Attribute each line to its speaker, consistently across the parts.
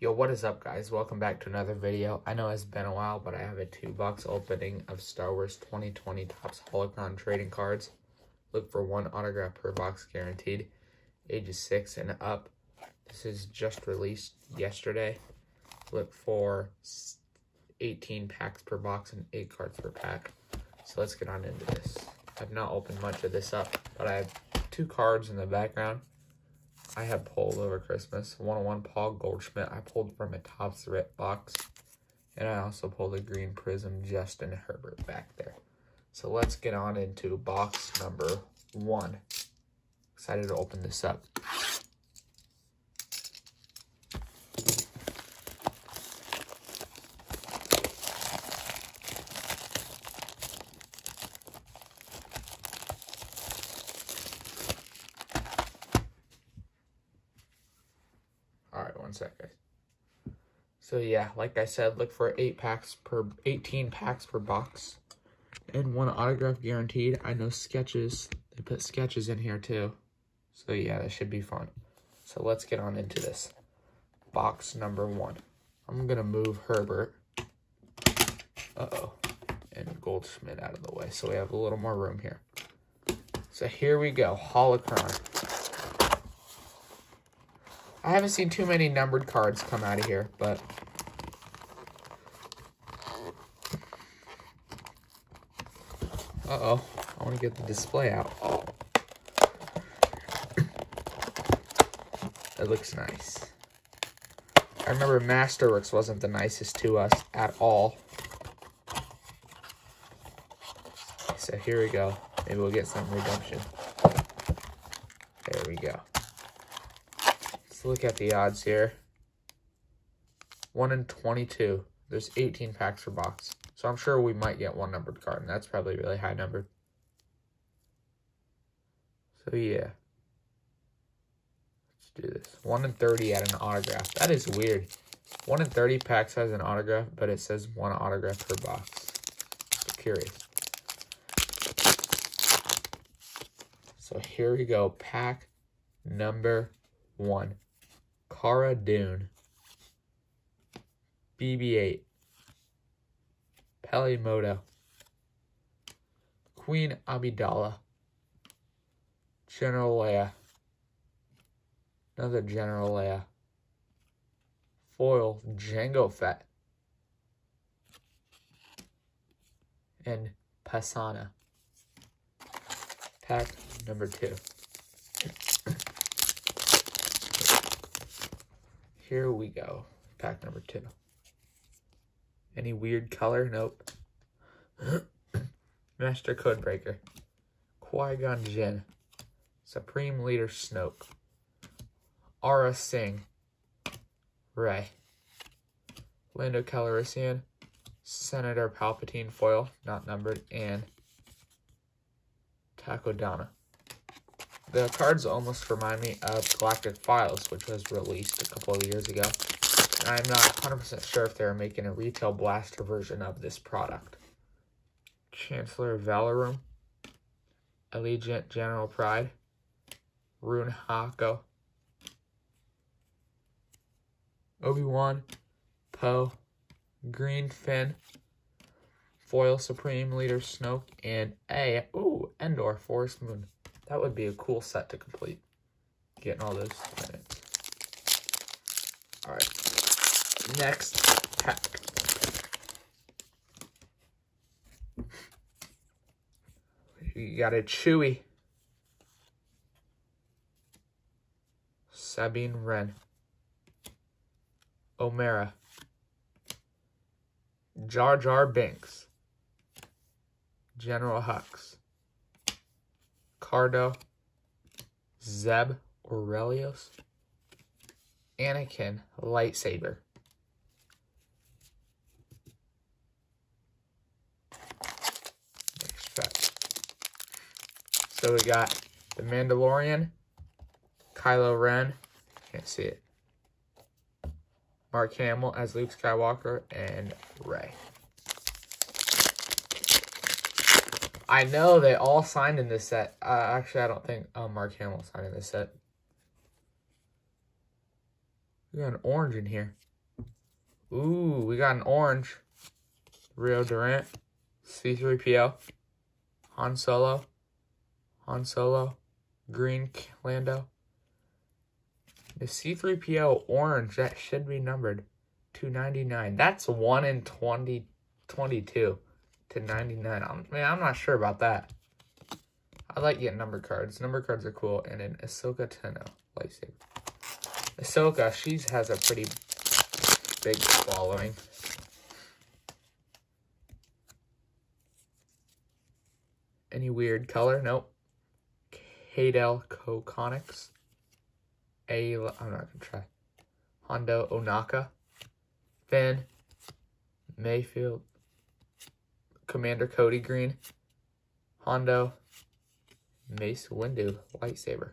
Speaker 1: Yo, what is up guys? Welcome back to another video. I know it's been a while, but I have a two box opening of Star Wars 2020 Topps Holocron trading cards. Look for one autograph per box guaranteed. Ages 6 and up. This is just released yesterday. Look for 18 packs per box and 8 cards per pack. So let's get on into this. I've not opened much of this up, but I have two cards in the background. I have pulled over Christmas. 101 Paul Goldschmidt. I pulled from a Topps Rip box. And I also pulled a Green Prism Justin Herbert back there. So let's get on into box number one. Excited to open this up. Guys. So yeah, like I said, look for eight packs per 18 packs per box, and one autograph guaranteed. I know sketches. They put sketches in here too. So yeah, that should be fun. So let's get on into this. Box number one. I'm gonna move Herbert. Uh oh, and Goldschmidt out of the way, so we have a little more room here. So here we go, Holocron. I haven't seen too many numbered cards come out of here, but... Uh-oh. I want to get the display out. It looks nice. I remember Masterworks wasn't the nicest to us at all. So here we go. Maybe we'll get some redemption. There we go. Let's look at the odds here. 1 in 22. There's 18 packs per box. So I'm sure we might get one numbered card, and that's probably really high numbered. So yeah. Let's do this. 1 in 30 at an autograph. That is weird. 1 in 30 packs has an autograph, but it says one autograph per box. So curious. So here we go. Pack number one. Cara Dune. BB-8. Peli-Motto. Queen Amidala. General Leia. Another General Leia. Foil Jango Fett. And Pasana. Pack number two. Here we go. Pack number two. Any weird color? Nope. Master Codebreaker. Qui-Gon Jinn. Supreme Leader Snoke. Aurra Sing. Rey. Lando Calrissian. Senator Palpatine foil, not numbered, and Takodana. The cards almost remind me of Galactic Files, which was released a couple of years ago. I'm not 100% sure if they're making a retail blaster version of this product. Chancellor Valorum, Allegiant General Pryde, Rune Haako, Obi-Wan, Poe, Green Finn, Foil Supreme Leader Snoke, and a, ooh, Endor Forest Moon. That would be a cool set to complete. Getting all those. Alright. Next pack. You got a Chewie. Sabine Wren. Omera. Jar Jar Binks. General Hux. Cardo. Zeb Orrelios. Anakin Lightsaber. So we got the Mandalorian, Kylo Ren, can't see it. Mark Hamill as Luke Skywalker, and Rey. I know they all signed in this set. Uh, actually, I don't think uh, Mark Hamill signed in this set. We got an orange in here. Ooh, we got an orange. Rio Durant. C3PO. Han Solo. Han Solo. Green Lando. The C3PO orange, that should be numbered 299. That's 1 in 20, 22 to 99. I'm, man, I'm not sure about that. I like getting number cards. Number cards are cool. And an Ahsoka Tano lightsaber. Ahsoka, she has a pretty big following. Any weird color? Nope. Kaydel Ko Connix. A, I'm not gonna try. Hondo Ohnaka. Finn. Mayfield. Commander Cody Green. Hondo. Mace Windu lightsaber.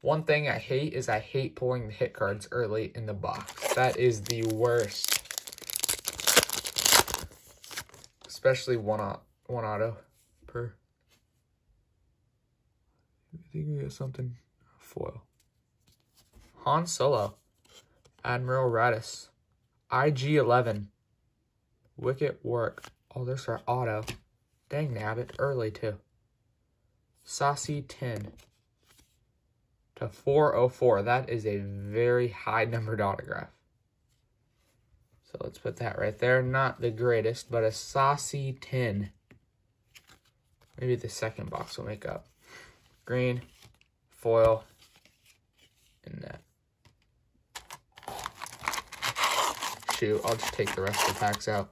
Speaker 1: One thing I hate is I hate pulling the hit cards early in the box. That is the worst. Especially one, one auto per. I think we got something foil. Han Solo. Admiral Raddus. IG-11. Wicket work. Oh, there's our auto. Dang nabbit, early too. Saesee Tiin to 404. That is a very high numbered autograph. So let's put that right there. Not the greatest, but a Saesee Tiin. Maybe the second box will make up. Green, foil, and that. Shoot, I'll just take the rest of the packs out.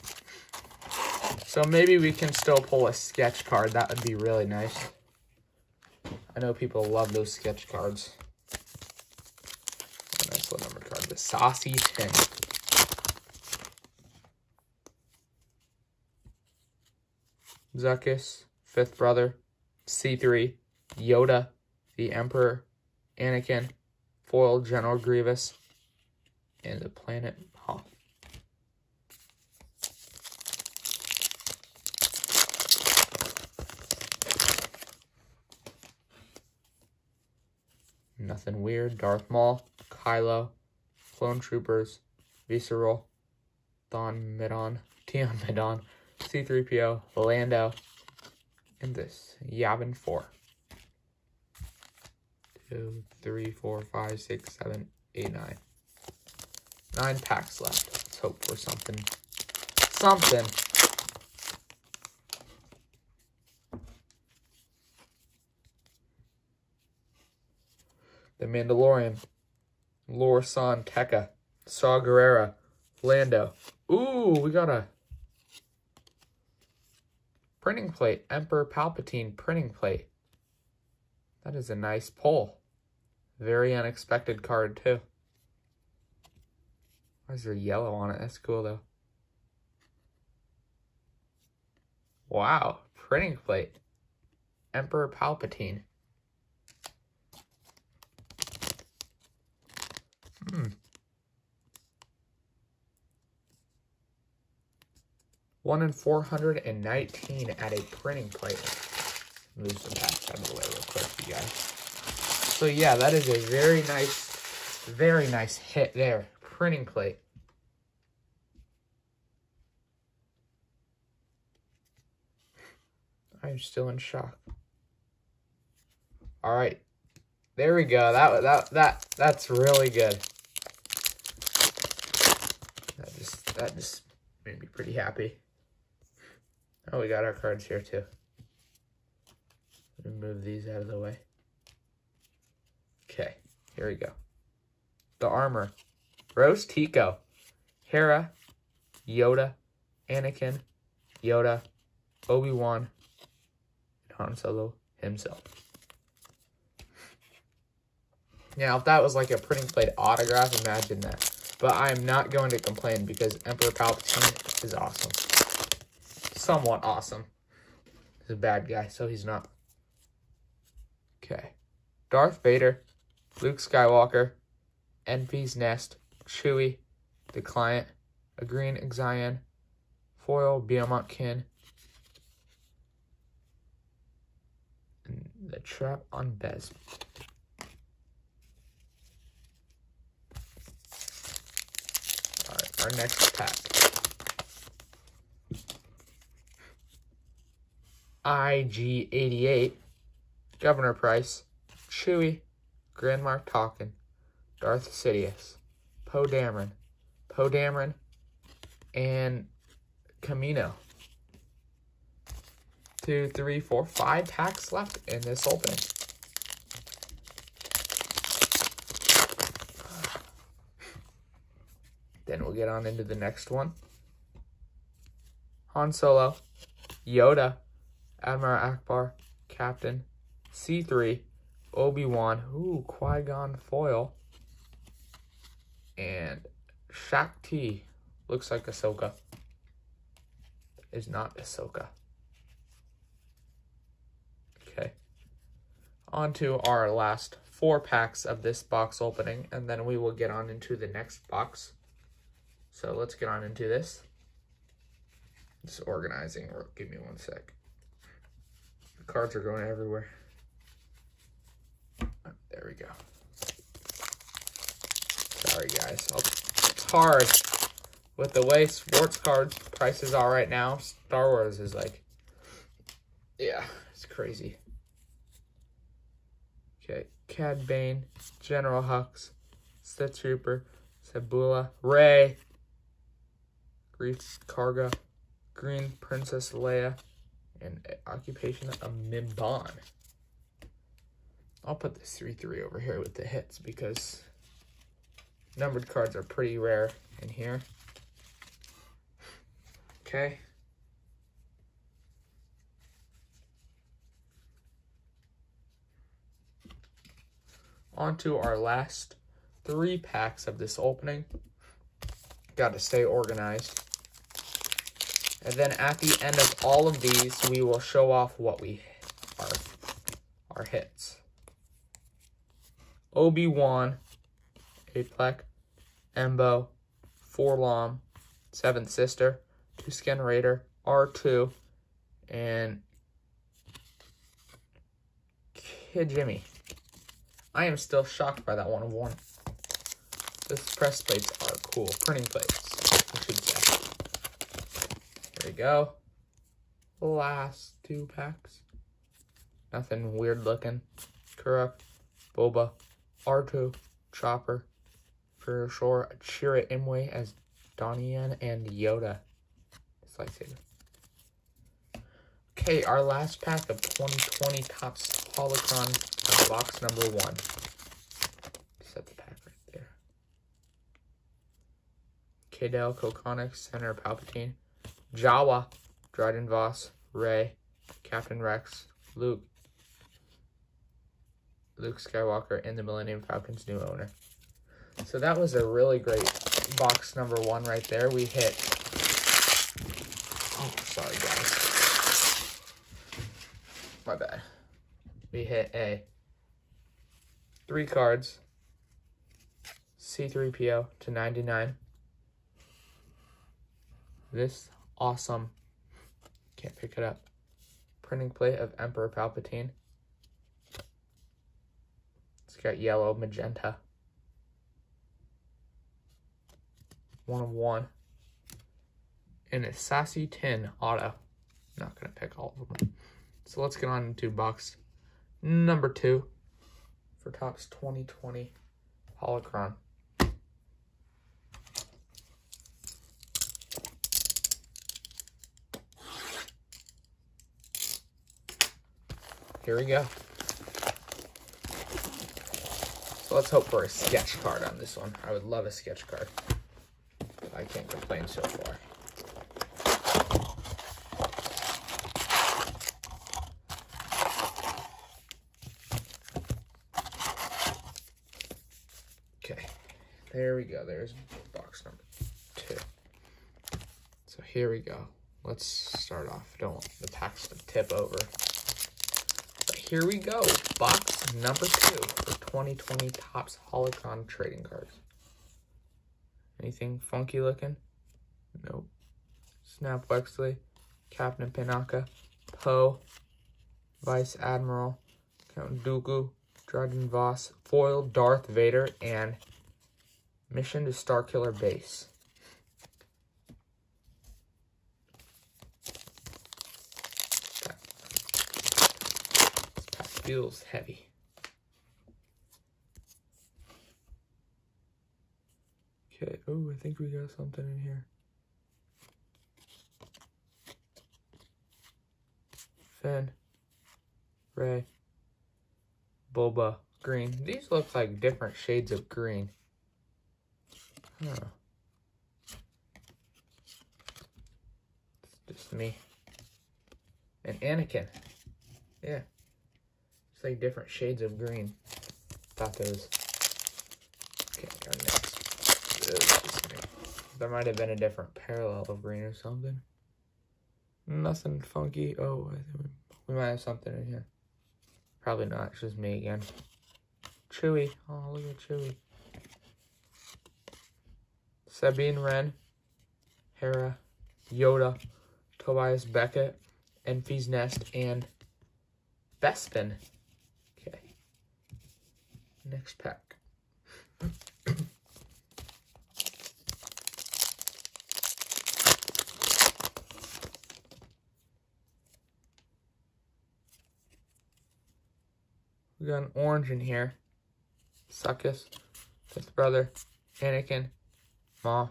Speaker 1: So maybe we can still pull a sketch card. That would be really nice. I know people love those sketch cards. Nice little number card. The Saesee Tiin. Zuckuss, Fifth Brother, C3, Yoda, the Emperor, Anakin, Foil General Grievous, and the Planet Nothing weird. Darth Maul, Kylo, Clone Troopers, Visceral, Thon Midon, Tion Medon, C3PO, Lando, and this Yavin 4. Two, three, four, five, six, seven, eight, nine. Nine packs left. Let's hope for something. Something. The Mandalorian, Lor San Tekka, Saw Gerrera, Lando. Ooh, we got a printing plate. Emperor Palpatine printing plate. That is a nice pull. Very unexpected card, too. Why is there yellow on it? That's cool, though. Wow, printing plate. Emperor Palpatine. Hmm. One in 419 at a printing plate. Move some packs out of the way real quick, you guys. So yeah, that is a very nice, very nice hit there. Printing plate. I'm still in shock. All right, there we go. That that that that's really good. That just made me pretty happy. Oh, we got our cards here too. Let me move these out of the way. Okay, here we go. The armor. Rose Tico. Hera. Yoda. Anakin. Yoda. Obi-Wan. Han Solo himself. Now, if that was like a printing plate autograph, imagine that. But I am not going to complain because Emperor Palpatine is awesome. Somewhat awesome. He's a bad guy, so he's not. Okay. Darth Vader, Luke Skywalker, Enfys Nest, Chewie, The Client, A Green Xian, Foil Beaumont Kin, and The Trap on Bez. Our next pack. IG88, Governor Pryce, Chewie, Grand Moff Tarkin, Darth Sidious, Poe Dameron, Poe Dameron, and Kamino. Two, three, four, five packs left in this opening. Then we'll get on into the next one. Han Solo, Yoda, Admiral Ackbar, Captain, C3, Obi-Wan, ooh, Qui-Gon foil, and Shaak Ti, looks like Ahsoka, is not Ahsoka. Okay, on to our last four packs of this box opening, and then we will get on into the next box. So let's get on into this. Just organizing, give me one sec. The cards are going everywhere. Oh, there we go. Sorry guys, oh, it's hard. With the way sports card prices are right now, Star Wars is like, yeah, it's crazy. Okay, Cad Bane, General Hux, Sith Trooper, Sebulba, Rey, Greef Karga, Green Princess Leia, and Occupation of Mimban. I'll put this 3-3 over here with the hits because numbered cards are pretty rare in here. Okay. On to our last three packs of this opening. Got to stay organized. And then at the end of all of these, we will show off what we are, our hits. Obi-Wan, Aplek, Embo, Forlom, Seventh Sister, Tusken Raider, R2, and Kid Jimmy. I am still shocked by that one of one. This press plates are cool. Printing plates, I should say. We go. Last two packs. Nothing weird looking. Correct. Boba. R2. Chopper. For sure. Chirrut Imwe as Donnie and Yoda. This lightsaber. Okay, our last pack of 2020 Topps Holocron box number one. Set the pack right there. Kaydel, Kokonix, Senator Palpatine. Jawa, Dryden Voss, Rey, Captain Rex, Luke, Luke Skywalker, and the Millennium Falcon's new owner. So that was a really great box number one right there. We hit, oh, sorry guys. My bad. We hit a three cards, C3PO to 99. This awesome. Can't pick it up. Printing plate of Emperor Palpatine. It's got yellow, magenta. One of one. And a Saesee Tiin auto. Not going to pick all of them. So let's get on to box number two for Topps 2020 Holocron. Here we go. So let's hope for a sketch card on this one. I would love a sketch card. I can't complain so far. Okay, there we go. There's box number two. So here we go. Let's start off. Don't want the packs to tip over here we go. Box number two for 2020 Topps Holocron trading cards. Anything funky looking? Nope. Snap Wexley, Captain Panaka, Poe, Vice Admiral, Count Dooku, Dryden Voss, Foil, Darth Vader, and Mission to Starkiller Base. Feels heavy. Okay, oh, I think we got something in here. Finn, Rey, Boba, green. These look like different shades of green. Huh. It's just me. And Anakin. Yeah. Different shades of green. Thought those. Okay, our next. There might have been a different parallel of green or something. Nothing funky. Oh, we might have something in here. Probably not. It's just me again. Chewie. Oh, look at Chewie. Sabine Wren. Hera. Yoda. Tobias Beckett. Enfys Nest. And Bespin. Next pack. we got an orange in here. Zuckuss, fifth brother, Anakin, Moff,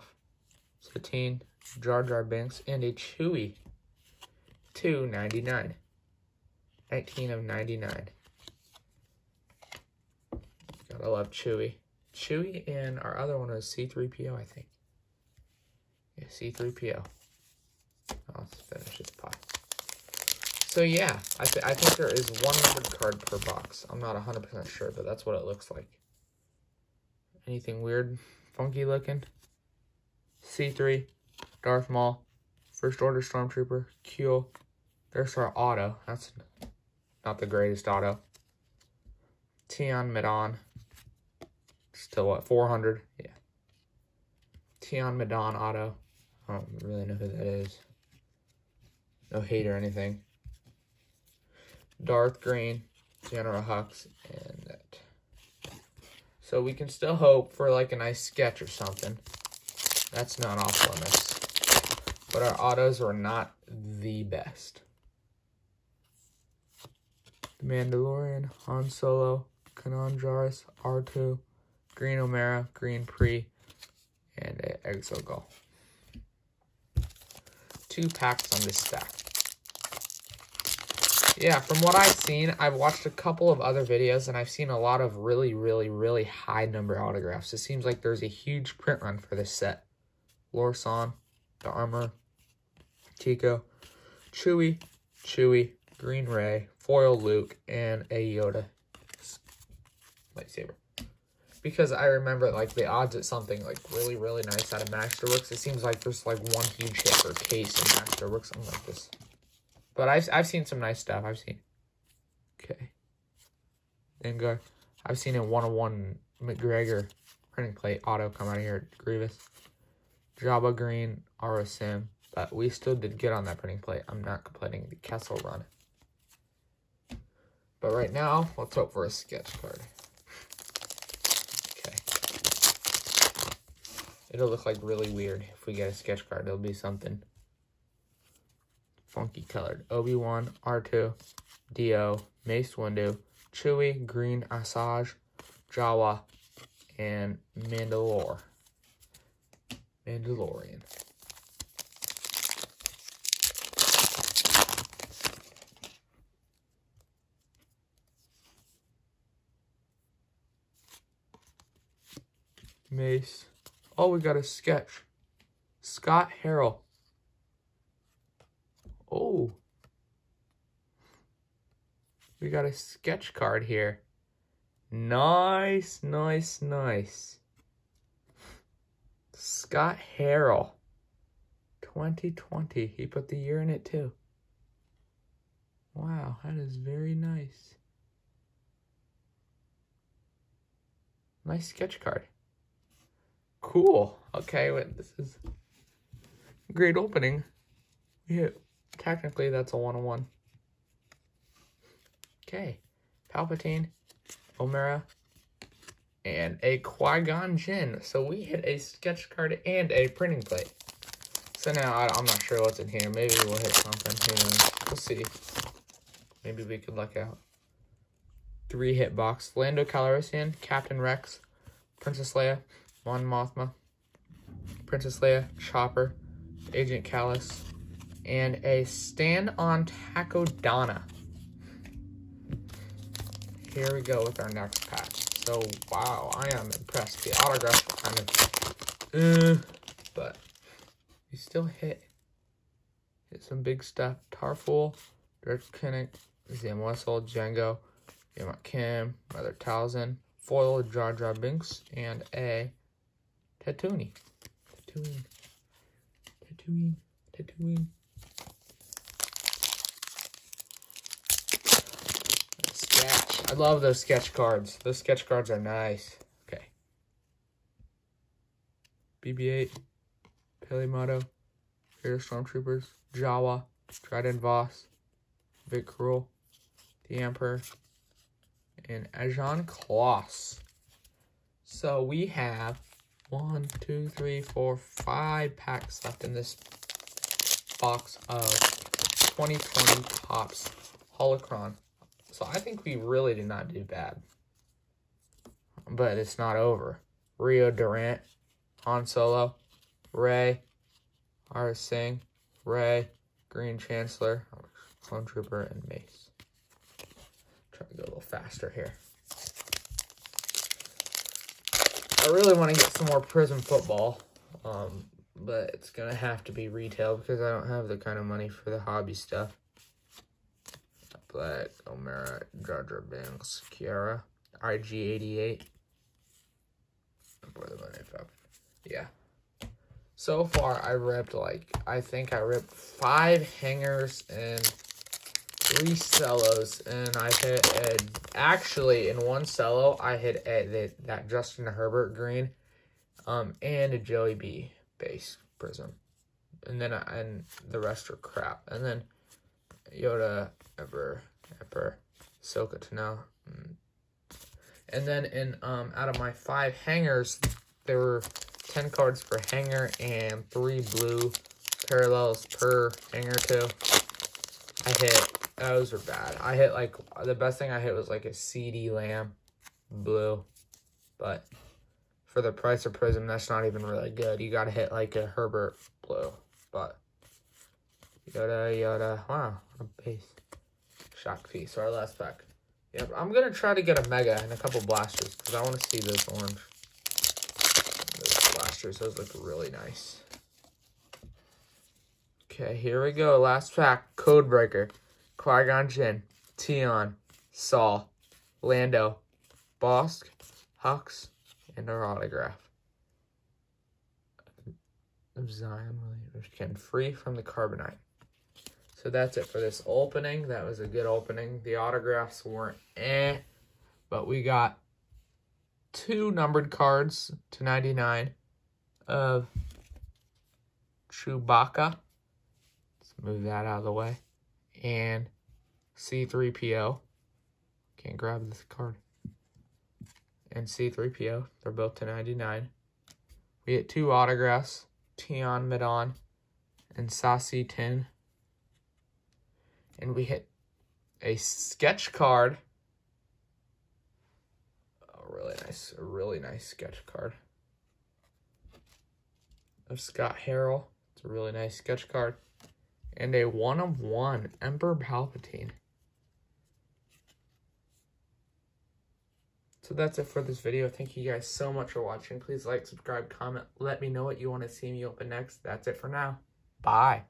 Speaker 1: Satine, Jar Jar Binks, and a Chewie. 299. 19 of 99. Gotta love Chewie. Chewie and our other one was C3PO, I think. Yeah, C3PO. Oh, let's finish this pie. So yeah, I, th I think there is one numbered card per box. I'm not 100% sure, but that's what it looks like. Anything weird, funky looking? C3, Darth Maul, First Order Stormtrooper, Q. There's our auto. That's not the greatest auto. Tion Medon. Still what, 400? Yeah. Tion Medon auto. I don't really know who that is. No hate or anything. Darth Green, General Hux, and that. So we can still hope for like a nice sketch or something. That's not off limits. But our autos are not the best. The Mandalorian, Han Solo, Kanan Jarrus, R2, Green Omera, Green Pre, and Exegol. Two packs on this stack. Yeah, from what I've seen, I've watched a couple of other videos, and I've seen a lot of really, really, really high number autographs. It seems like there's a huge print run for this set. Lor San, the Armor, Tico, Chewie, Chewie, Green Rey, Foil Luke, and a Yoda lightsaber. Because I remember, like, the odds at something, like, really, really nice out of Masterworks, it seems like there's, like, one huge hit or case in Masterworks, something like this. But I've, I've seen some nice stuff. I've seen. Okay. Dengar. I've seen a one-on-one McGregor printing plate auto come out of here Grievous. Jabba Green, Sim. But we still did get on that printing plate. I'm not complaining the Kessel run. But right now, let's hope for a sketch card. Okay. It'll look like really weird if we get a sketch card. It'll be something funky colored. Obi-Wan, R2, Dio, Mace Windu, Chewie, Green Asajj, Jawa, and Mandalore. Mandalorian. Mace. Oh, we got a sketch. Scott Harrell. Oh. We got a sketch card here. Nice, nice, nice. Scott Harrell. 2020. He put the year in it too. Wow, that is very nice. Nice sketch card. Cool. Okay, wait, this is great opening. Yeah, technically that's a one-on-one. Okay, Palpatine, Omera, and a Qui-Gon Jinn. So we hit a sketch card and a printing plate. So now I, am not sure what's in here. Maybe we'll hit something. We'll see. Maybe we could luck out. three hit box. Lando Calrissian, Captain Rex, Princess Leia, Mon Mothma, Princess Leia, Chopper, Agent Kallus, and a stand-on Takodana. Here we go with our next pack. So, wow, I am impressed. The autographs kind of, uh, but we still hit, hit some big stuff. Tarfful, Dirk Kinnick, Zam Wesell, Jango, Yamat Kim, Mother Talzin, Foil Jar Jar Binks, and a Tatooine. Tatooine. Tatooine. Tatooine. Sketch. I love those sketch cards. Those sketch cards are nice. Okay. BB-8, Peli-Motto, Vader Stormtroopers, Jawa, Dryden Voss, Vic Cruel, the Emperor, and Ajan Kloss. So we have one, two, three, four, five packs left in this box of 2020 Topps Holocron. So I think we really did not do bad. But it's not over. Rio Durant, Han Solo, Rey, Aurra Sing, Rey, Green Chancellor, Clone Trooper, and Mace. Try to go a little faster here. I really want to get some more Prizm football, um, but it's going to have to be retail because I don't have the kind of money for the hobby stuff. Black, Omera, Jar Binks, Kiara, IG88. Where the money from? Yeah. So far, I ripped like, I think I ripped five hangers and three cellos, and I hit a, actually in one cello I hit a, that Justin Herbert green, um, and a Joey B base Prizm, and then and the rest are crap, and then Yoda ever ever Soka to now, mm. and then in um out of my five hangers there were ten cards per hanger and three blue parallels per hanger too. I hit those were bad. I hit like, the best thing I hit was like a CeeDee Lamb blue. But for the price of Prizm, that's not even really good. You gotta hit like a Herbert blue. But, Yoda, Yoda, wow, a base. Shock piece, our last pack. Yep, I'm gonna try to get a Mega and a couple blasters because I want to see those orange. Those blasters, those look really nice. Okay, here we go. Last pack, Codebreaker. Qui-Gon Jinn, Tion, Saul, Lando, Bossk, Hux, and our autograph. Of Zion Williams, can free from the Carbonite. So that's it for this opening. That was a good opening. The autographs weren't eh, but we got two numbered cards to 99 of Chewbacca. Let's move that out of the way. And C3PO. Can't grab this card. And C3PO. They're both to 99. We get two autographs. Tion Medon and Saesee Tiin. And we hit a sketch card. A really nice, a really nice sketch card. Of Scott Harrell. It's a really nice sketch card. And a one of one Emperor Palpatine. So that's it for this video. Thank you guys so much for watching. Please like, subscribe, comment. Let me know what you want to see me open next. That's it for now. Bye.